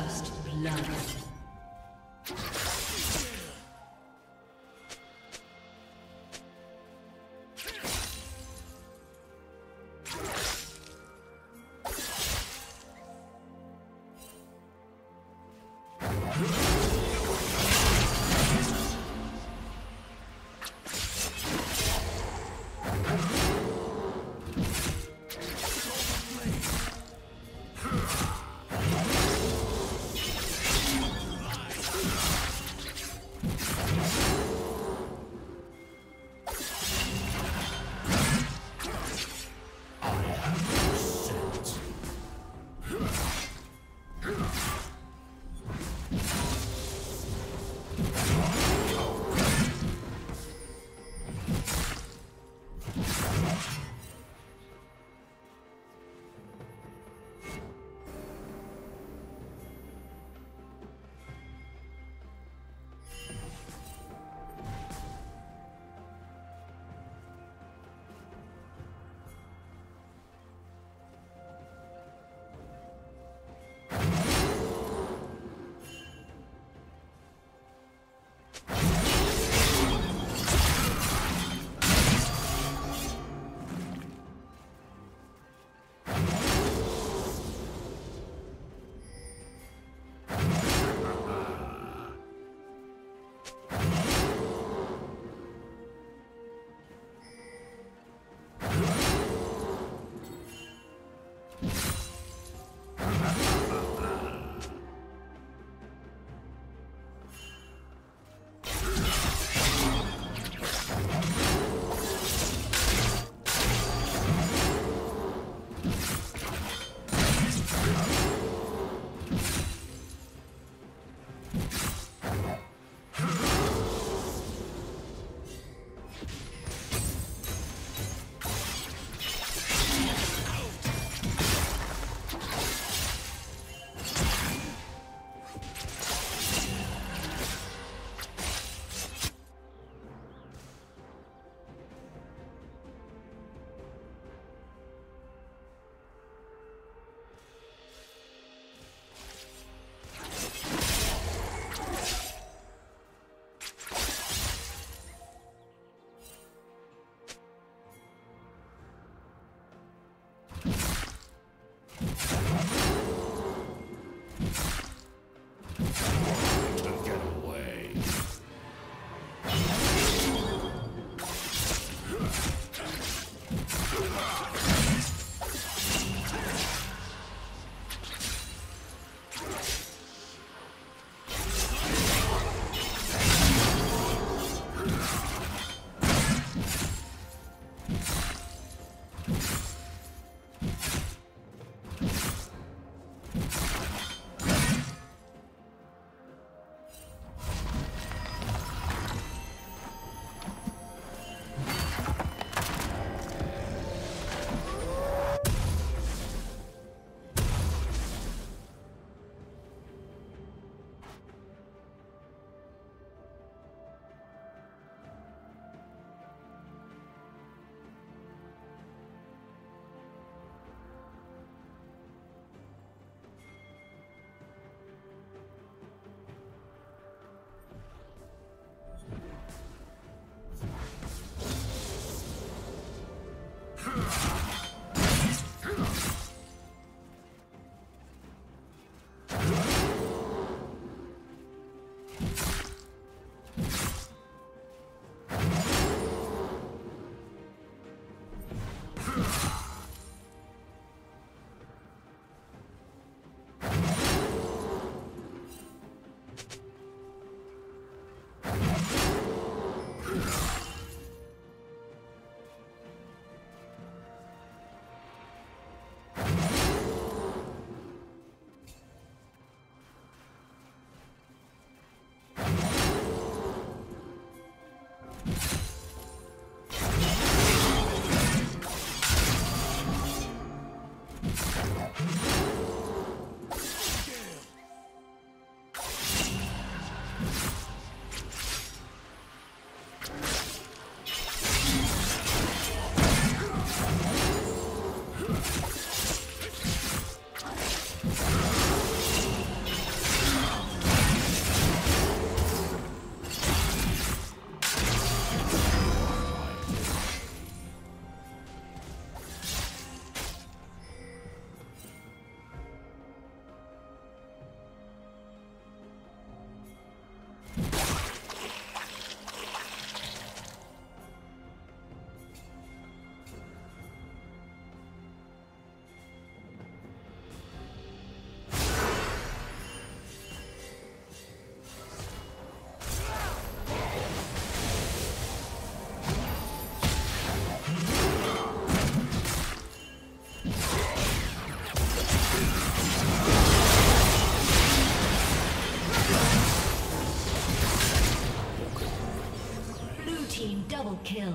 First blood. Double kill.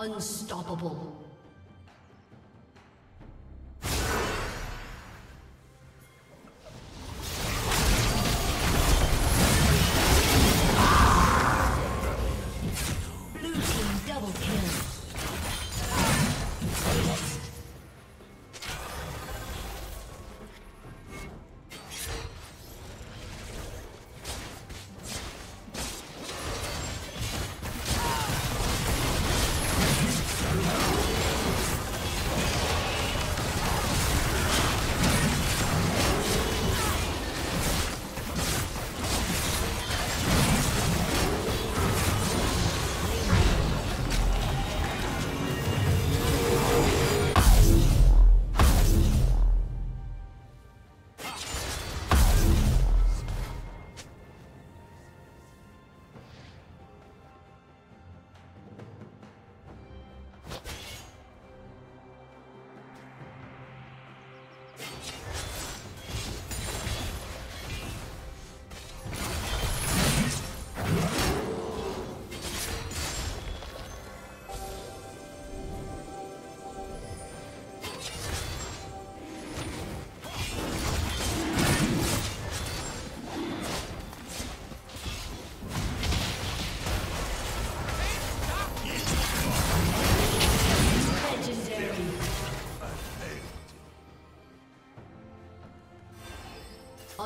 Unstoppable.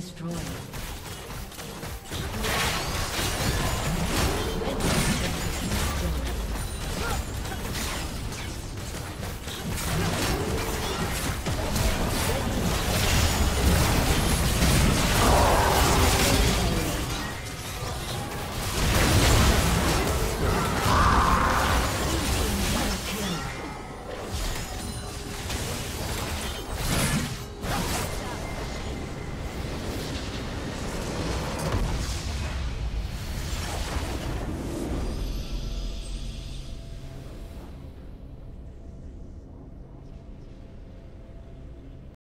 destroyed.